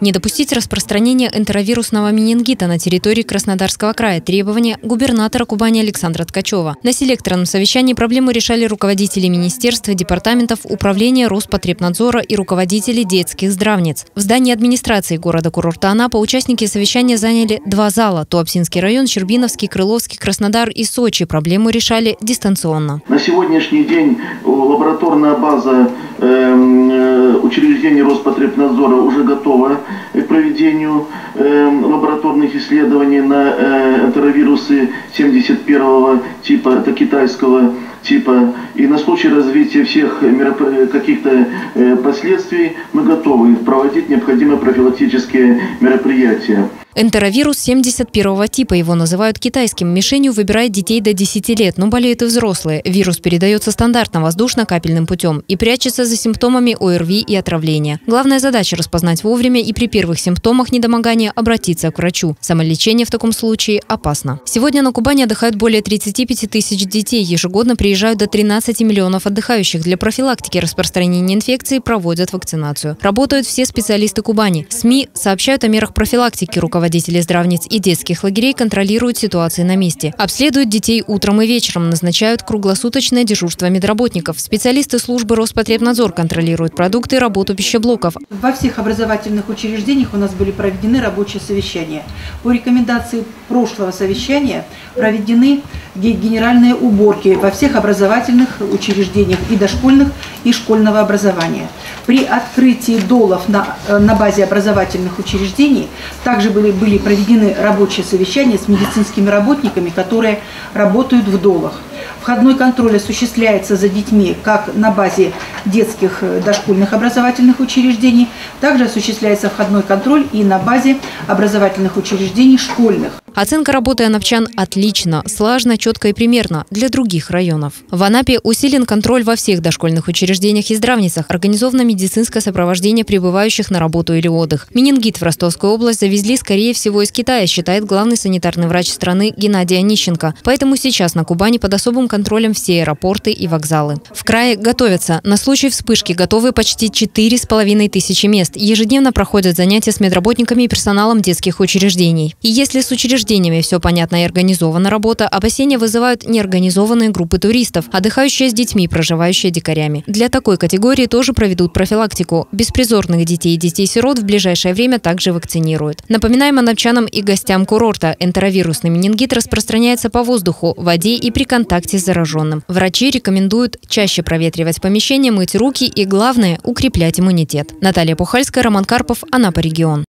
Не допустить распространения энтеровирусного менингита на территории Краснодарского края – требования губернатора Кубани Александра Ткачева. На селекторном совещании проблему решали руководители министерства, департаментов, управления Роспотребнадзора и руководители детских здравниц. В здании администрации города-курорта Анапа участники совещания заняли два зала – Туапсинский район, Щербиновский, Крыловский, Краснодар и Сочи. Проблему решали дистанционно. На сегодняшний день лабораторная база учреждений Роспотребнадзора уже готова к проведению э, лабораторных исследований на э, энтеровирусы 71 типа, это китайского типа. И на случай развития всех каких-то э, последствий мы готовы проводить необходимые профилактические мероприятия. Энтеровирус 71 типа, его называют китайским. Мишенью выбирает детей до 10 лет, но болеют и взрослые. Вирус передается стандартно воздушно-капельным путем и прячется за симптомами ОРВИ и отравления. Главная задача – распознать вовремя и при первых симптомах недомогания обратиться к врачу. Самолечение в таком случае опасно. Сегодня на Кубани отдыхают более 35 тысяч детей. Ежегодно приезжают до 13 миллионов отдыхающих. Для профилактики распространения инфекции проводят вакцинацию. Работают все специалисты Кубани. СМИ сообщают о мерах профилактики руководителей Руководители здравниц и детских лагерей контролируют ситуации на месте. Обследуют детей утром и вечером, назначают круглосуточное дежурство медработников. Специалисты службы Роспотребнадзор контролируют продукты и работу пищеблоков. Во всех образовательных учреждениях у нас были проведены рабочие совещания. По рекомендации прошлого совещания проведены генеральные уборки во всех образовательных учреждениях и дошкольных, и школьного образования. При открытии долов на, э, на базе образовательных учреждений также были, были проведены рабочие совещания с медицинскими работниками, которые работают в долах. Входной контроль осуществляется за детьми как на базе детских э, дошкольных образовательных учреждений, также осуществляется входной контроль и на базе образовательных учреждений школьных. Оценка работы анапчан отлично, слажно, четко и примерно для других районов. В Анапе усилен контроль во всех дошкольных учреждениях и здравницах, организовано медицинское сопровождение прибывающих на работу или отдых. Менингит в Ростовскую область завезли, скорее всего, из Китая, считает главный санитарный врач страны Геннадий Онищенко. Поэтому сейчас на Кубани под особым контролем все аэропорты и вокзалы. В крае готовятся. На случай вспышки готовы почти 4,5 тысячи мест. Ежедневно проходят занятия с медработниками и персоналом детских учреждений. И если с учреждениями все понятно и организована работа, опасения вызывают неорганизованные группы туристов, отдыхающие с детьми, проживающие дикарями. Для такой категории тоже проведут профилактику. Беспризорных детей и детей-сирот в ближайшее время также вакцинируют. Напоминаем анапчанам и гостям курорта. Энтеровирусный менингит распространяется по воздуху, воде и при контакте с зараженным. Врачи рекомендуют чаще проветривать помещение, мыть руки и, главное, укреплять иммунитет. Наталья Пухальская, Роман Карпов, Анапа регион.